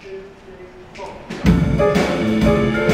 two, three, four.